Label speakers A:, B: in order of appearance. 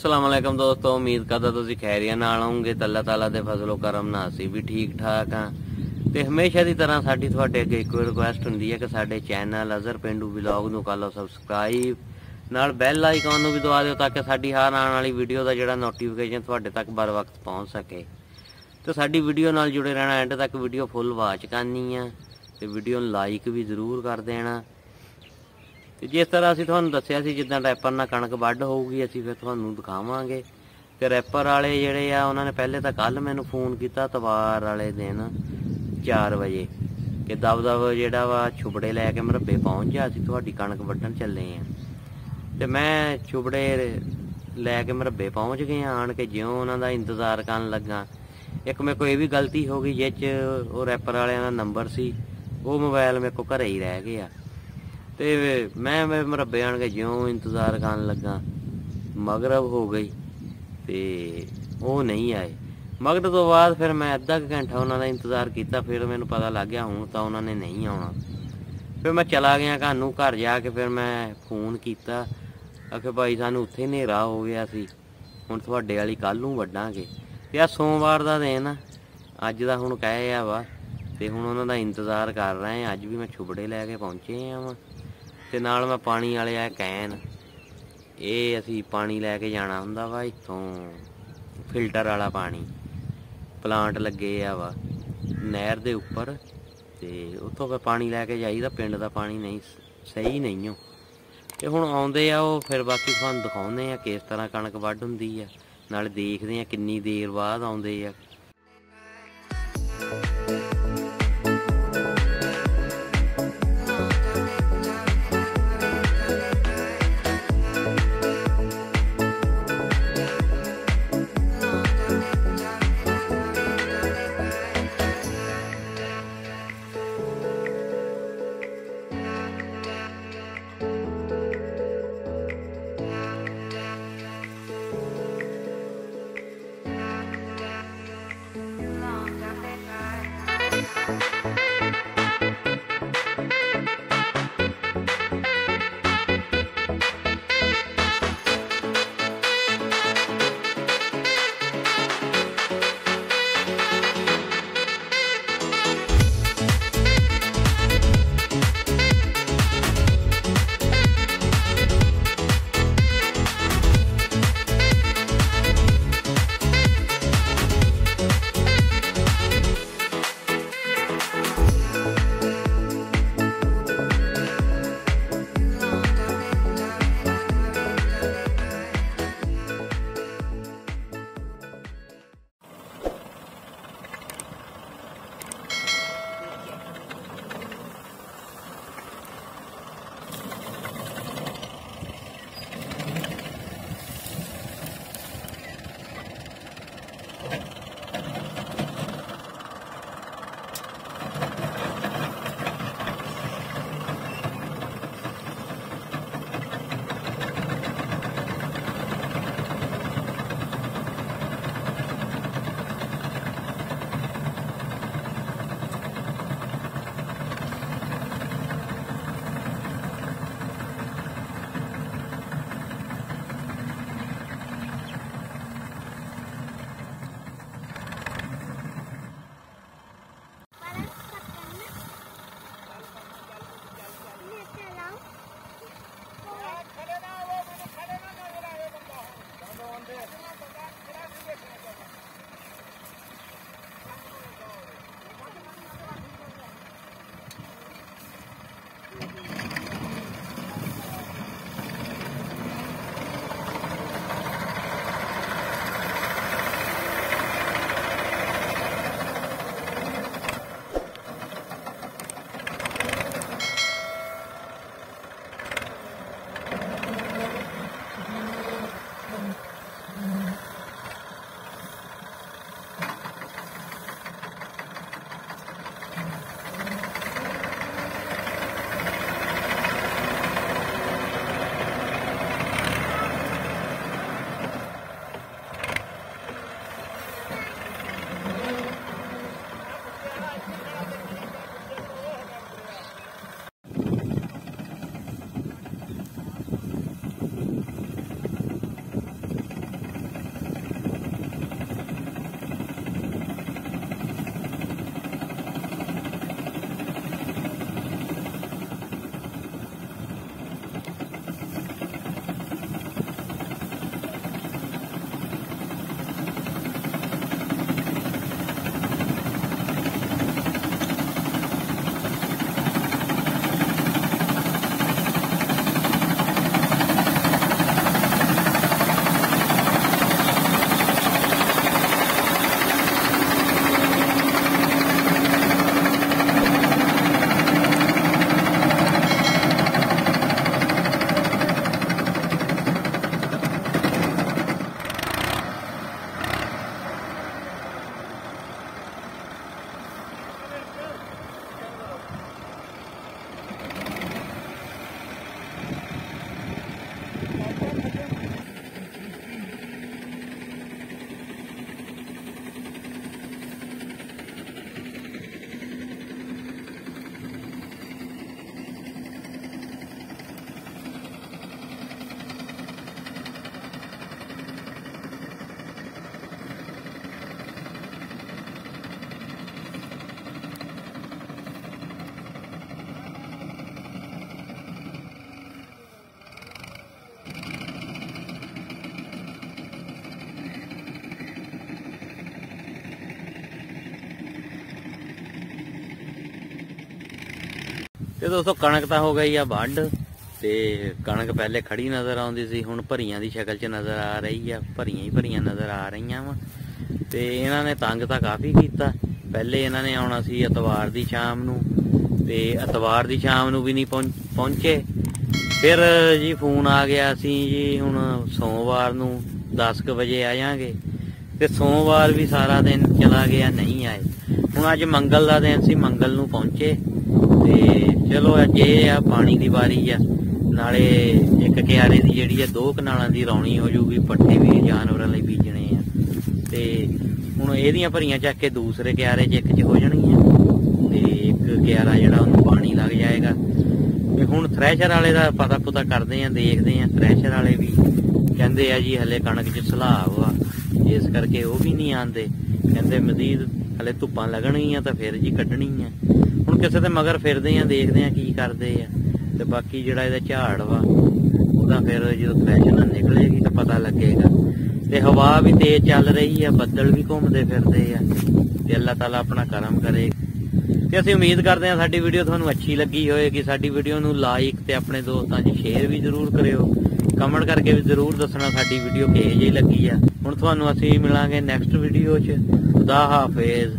A: ਅਸਲਾਮ ਅਲੈਕਮ ਦੋਸਤੋ, ਉਮੀਦ ਕਰਦਾ ਤੁਸੀਂ ਖੈਰੀਆਂ ਨਾਲ ਹੋਵੋਗੇ, ਤੇ ਅੱਲਾਹ ਤਾਲਾ ਦੇ ਫਜ਼ਲੋ ਕਰਮ ਨਾਲ ਅਸੀਂ ਵੀ ਠੀਕ ਠਾਕ ਹਾਂ। ਤੇ ਹਮੇਸ਼ਾ ਦੀ ਤਰ੍ਹਾਂ ਸਾਡੀ ਤੁਹਾਡੇ ਅੱਗੇ ਇੱਕ ਰਿਕੁਐਸਟ ਹੁੰਦੀ ਹੈ ਕਿ ਸਾਡੇ ਚੈਨਲ ਅਜ਼ਰ ਪਿੰਡੂ ਵਲੌਗ ਨੂੰ ਕਰ ਲਓ ਸਬਸਕ੍ਰਾਈਬ ਨਾਲ ਬੈਲ ਆਈਕਨ ਨੂੰ ਵੀ ਦਬਾ ਦਿਓ ਤਾਂ ਕਿ ਸਾਡੀ ਹਰ ਆਉਣ ਵਾਲੀ ਵੀਡੀਓ ਦਾ ਜਿਹੜਾ ਨੋਟੀਫਿਕੇਸ਼ਨ ਤੁਹਾਡੇ ਤੱਕ ਬਰ ਵਕਤ ਪਹੁੰਚ ਸਕੇ। ਤੇ ਸਾਡੀ ਵੀਡੀਓ ਨਾਲ ਜੁੜੇ ਰਹਿਣਾ ਐਂਡ ਤੱਕ ਵੀਡੀਓ ਫੁੱਲ ਵਾਚ ਕਰਨੀ ਆ। ਤੇ ਵੀਡੀਓ ਨੂੰ ਲਾਈਕ ਵੀ ਜ਼ਰੂਰ ਕਰ ਦੇਣਾ। ਤੇ ਜਿਸ ਤਰ੍ਹਾਂ ਅਸੀਂ ਤੁਹਾਨੂੰ ਦੱਸਿਆ ਸੀ ਜਿੱਦਾਂ ਰੈਪਰ ਨਾਲ ਕਣਕ ਵੱਢ ਹੋਊਗੀ ਅਸੀਂ ਫਿਰ ਤੁਹਾਨੂੰ ਦਿਖਾਵਾਂਗੇ। ਤੇ ਰੈਪਰ ਵਾਲੇ ਜਿਹੜੇ ਆ ਉਹਨਾਂ ਨੇ ਪਹਿਲੇ ਤਾਂ ਕੱਲ ਮੈਨੂੰ ਫੋਨ ਕੀਤਾ ਤਵਾਰ ਵਾਲੇ ਦਿਨ 4 ਵਜੇ ਕਿ ਦਬ ਦਬ ਜਿਹੜਾ ਵਾ ਛੁਬੜੇ ਲੈ ਕੇ ਮਰੱਬੇ ਪਹੁੰਚ ਜਾ ਅਸੀਂ ਤੁਹਾਡੀ ਕਣਕ ਵੱਢਣ ਚੱਲੇ ਆ। ਤੇ ਮੈਂ ਛੁਬੜੇ ਲੈ ਕੇ ਮਰੱਬੇ ਪਹੁੰਚ ਗਏ ਆ, ਆਣ ਕੇ ਜਿਉਂ ਉਹਨਾਂ ਦਾ ਇੰਤਜ਼ਾਰ ਕਰਨ ਲੱਗਾ। ਇੱਕ ਮੇਰੇ ਕੋਲ ਇਹ ਵੀ ਗਲਤੀ ਹੋ ਗਈ ਜਿਹ ਚ ਉਹ ਰੈਪਰ ਵਾਲਿਆਂ ਦਾ ਨੰਬਰ ਸੀ ਉਹ ਮੋਬਾਈਲ ਮੇਰੇ ਕੋਲ ਘਰੇ ਹੀ ਰਹਿ ਗਿਆ। ਤੇ ਮੈਂ ਮੈਂ ਮਰੱਬੇ ਆਣ ਕੇ ਜਿਉਂ ਇੰਤਜ਼ਾਰ ਕਰਨ ਲੱਗਾ। ਮਗਰਬ ਹੋ ਗਈ ਤੇ ਉਹ ਨਹੀਂ ਆਏ। ਮਗਰ ਤੋਂ ਬਾਅਦ ਫਿਰ ਮੈਂ ਅੱਧਾ ਕੁ ਘੰਟਾ ਉਹਨਾਂ ਦਾ ਇੰਤਜ਼ਾਰ ਕੀਤਾ, ਫਿਰ ਮੈਨੂੰ ਪਤਾ ਲੱਗ ਗਿਆ ਹੁਣ ਤਾਂ ਉਹਨਾਂ ਨੇ ਨਹੀਂ ਆਉਣਾ। ਫਿਰ ਮੈਂ ਚਲਾ ਗਿਆ ਘਰ ਨੂੰ, ਘਰ ਜਾ ਕੇ ਫਿਰ ਮੈਂ ਫੋਨ ਕੀਤਾ। ਆਖੇ ਭਾਈ, ਸਾਨੂੰ ਉੱਥੇ ਹਨੇਰਾ ਹੋ ਗਿਆ ਸੀ। ਹੁਣ ਤੁਹਾਡੇ ਵਾਲੀ ਕੱਲ ਨੂੰ ਵੱਢਾਂਗੇ। ਤੇ ਆ ਸੋਮਵਾਰ ਦਾ ਦਿਨ ਆ। ਅੱਜ ਦਾ ਹੁਣ ਕਹਿ ਆ ਵਾ। ਤੇ ਹੁਣ ਉਹਨਾਂ ਦਾ ਇੰਤਜ਼ਾਰ ਕਰ ਰਹੇ ਆ। ਅੱਜ ਵੀ ਮੈਂ ਛੁਬੜੇ ਲੈ ਕੇ ਪਹੁੰਚੇ ਆ ਵਾ। ਤੇ ਨਾਲ ਮੈਂ ਪਾਣੀ ਵਾਲੇ ਆ ਕੈਨ ਇਹ ਅਸੀਂ ਪਾਣੀ ਲੈ ਕੇ ਜਾਣਾ ਹੁੰਦਾ ਵਾ ਇੱਥੋਂ, ਫਿਲਟਰ ਵਾਲਾ ਪਾਣੀ। ਪਲਾਂਟ ਲੱਗੇ ਆ ਵਾ, ਨਹਿਰ ਦੇ ਉੱਪਰ, ਤੇ ਉੱਥੋਂ ਫਿਰ ਪਾਣੀ ਲੈ ਕੇ ਜਾਈਦਾ, ਪਿੰਡ ਦਾ ਪਾਣੀ ਨਹੀਂ ਸ- ਸਹੀ ਨਹੀਂ ਓ। ਤੇ ਹੁਣ ਆਉਂਦੇ ਆ ਉਹ, ਫਿਰ ਬਾਕੀ ਤੁਹਾਨੂੰ ਦਿਖਾਉਂਦੇ ਆ ਕਿਸ ਤਰ੍ਹਾਂ ਕਣਕ ਵੱਢ ਹੁੰਦੀ ਆ। ਨਾਲੇ ਦੇਖਦੇ ਆ ਕਿੰਨੀ ਦੇਰ ਬਾਅਦ ਆਉਂਦੇ ਆ। ਦੋਸਤੋ, ਕਣਕ ਤਾਂ ਹੋ ਗਈ ਆ ਵੱਢ, ਤੇ ਕਣਕ ਪਹਿਲੇ ਖੜੀ ਨਜ਼ਰ ਆਉਂਦੀ ਸੀ, ਹੁਣ ਭਰੀਆਂ ਦੀ ਸ਼ਕਲ 'ਚ ਨਜ਼ਰ ਆ ਰਹੀ ਆ, ਭਰੀਆਂ ਹੀ ਭਰੀਆਂ ਨਜ਼ਰ ਆ ਰਹੀਆਂ ਵਾ। ਤੇ ਇਹਨਾਂ ਨੇ ਤੰਗ ਤਾਂ ਕਾਫੀ ਕੀਤਾ। ਪਹਿਲੇ ਇਹਨਾਂ ਨੇ ਆਉਣਾ ਸੀ ਐਤਵਾਰ ਦੀ ਸ਼ਾਮ ਨੂੰ, ਤੇ ਐਤਵਾਰ ਦੀ ਸ਼ਾਮ ਨੂੰ ਵੀ ਨਹੀਂ ਪਹੁੰ- ਪਹੁੰਚੇ। ਫਿਰ ਜੀ ਫੋਨ ਆ ਗਿਆ ਸੀ ਜੀ, ਹੁਣ ਸੋਮਵਾਰ ਨੂੰ 10:00 ਵਜੇ ਆ ਜਾਾਂਗੇ ਤੇ ਸੋਮਵਾਰ ਵੀ ਸਾਰਾ ਦਿਨ ਚਲਾ ਗਿਆ, ਨਹੀਂ ਆਏ। ਹੁਣ ਅੱਜ ਮੰਗਲ ਦਾ ਦਿਨ ਸੀ, ਮੰਗਲ ਨੂੰ ਪਹੁੰਚੇ। ਤੇ ਚਲੋ ਅੱਜ ਇਹ ਆ ਪਾਣੀ ਦੀ ਵਾਰੀ ਆ। ਨਾਲੇ ਇੱਕ ਕਿਆਰੇ ਦੀ ਜਿਹੜੀ ਆ, ਦੋ ਕਨਾਲਾਂ ਦੀ ਰੌਣੀ ਹੋ ਜੂਗੀ, ਪੱਠੇ ਵੀ ਜਾਨਵਰਾਂ ਲਈ ਬੀਜਣੇ ਆ। ਤੇ ਹੁਣ ਇਹਦੀਆਂ ਭਰੀਆਂ ਚੱਕ ਕੇ ਦੂਸਰੇ ਕਿਆਰੇ 'ਚ ਇੱਕ 'ਚ ਹੋ ਜਾਣਗੀਆਂ। ਤੇ ਇੱਕ ਕਿਆਰਾ ਜਿਹੜਾ ਉਹਨੂੰ ਪਾਣੀ ਲੱਗ ਜਾਏਗਾ। ਤੇ ਹੁਣ ਥ੍ਰੈਸ਼ਰ ਵਾਲੇ ਦਾ ਪਤਾ ਪੁਤਾ ਕਰਦੇ ਆ, ਦੇਖਦੇ ਆ। ਥ੍ਰੈਸ਼ਰ ਵਾਲੇ ਵੀ ਕਹਿੰਦੇ ਆ ਜੀ, ਹਲੇ ਕਣਕ 'ਚ ਸਲਾਬ ਆ। ਇਸ ਕਰਕੇ ਉਹ ਵੀ ਨਹੀਂ ਆਂਦੇ ਕਹਿੰਦੇ ਮਜ਼ੀਦ ਹਲੇ ਧੁੱਪਾਂ ਲੱਗਣਗੀਆਂ ਤਾਂ ਫਿਰ ਜੀ ਕੱਢਣੀ ਆ ਹੁਣ ਕਿਸੇ ਦੇ ਮਗਰ ਫਿਰਦੇ ਆ, ਦੇਖਦੇ ਆ ਕੀ ਕਰਦੇ ਆ। ਤੇ ਬਾਕੀ ਜਿਹੜਾ ਇਹਦਾ ਝਾੜ ਵਾ, ਉਹਦਾ ਫਿਰ ਜਦੋਂ ਥ੍ਰੈਸ਼ਰ ਨਿਕਲੇਗੀ ਤਾਂ ਪਤਾ ਲੱਗੇਗਾ। ਤੇ ਹਵਾ ਵੀ ਤੇਜ਼ ਚੱਲ ਰਹੀ ਆ, ਬੱਦਲ ਵੀ ਘੁੰਮਦੇ ਫਿਰਦੇ ਆ। ਤੇ ਅੱਲਾਹ ਤਾਲਾ ਆਪਣਾ ਕਰਮ ਕਰੇ। ਤੇ ਅਸੀਂ ਉਮੀਦ ਕਰਦੇ ਹਾਂ ਸਾਡੀ ਵੀਡੀਓ ਤੁਹਾਨੂੰ ਅੱਛੀ ਲੱਗੀ ਹੋਵੇਗੀ ਸਾਡੀ ਵੀਡੀਓ ਨੂੰ ਲਾਈਕ ਤੇ ਆਪਣੇ ਦੋਸਤਾਂ 'ਚ ਸ਼ੇਅਰ ਵੀ ਜ਼ਰੂਰ ਕਰਿਓ। ਕਮੈਂਟ ਕਰਕੇ ਵੀ ਜ਼ਰੂਰ ਦੱਸਣਾ ਸਾਡੀ ਵੀਡੀਓ ਕਿਹੋ ਜਿਹੀ ਲੱਗੀ ਆ। ਹੁਣ ਤੁਹਾਨੂੰ ਅਸੀਂ ਮਿਲਾਂਗੇ ਨੈਕਸਟ ਵੀਡੀਓ 'ਚ। ਖੁਦਾ ਹਾਫਿਜ਼।